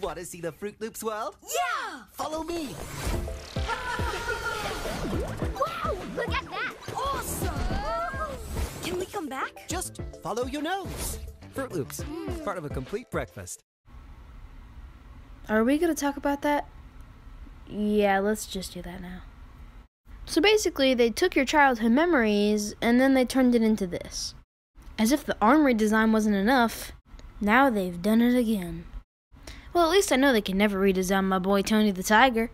Want to see the Froot Loops world? Yeah! Follow me. Wow, look at that. Awesome! Can we come back? Just follow your nose. Froot Loops, hmm. part of a complete breakfast. Are we going to talk about that? Yeah, let's just do that now. So basically, they took your childhood memories and then they turned it into this. As if the armory design wasn't enough, now they've done it again. Well, at least I know they can never redesign my boy Tony the Tiger.